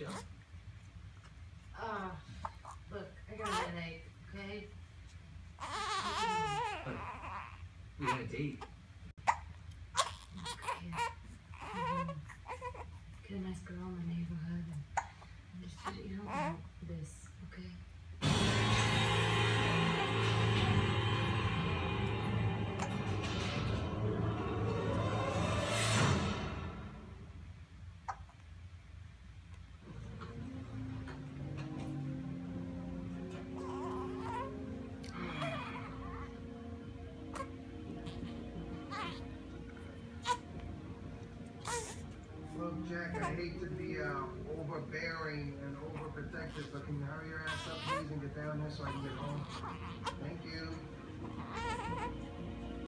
Michelle? Uh, look, I got a headache, okay? We had a date. Get a nice girl in the neighborhood Look, Jack, I hate to be uh, overbearing and overprotective, but can you hurry your ass up, please, and get down there so I can get home?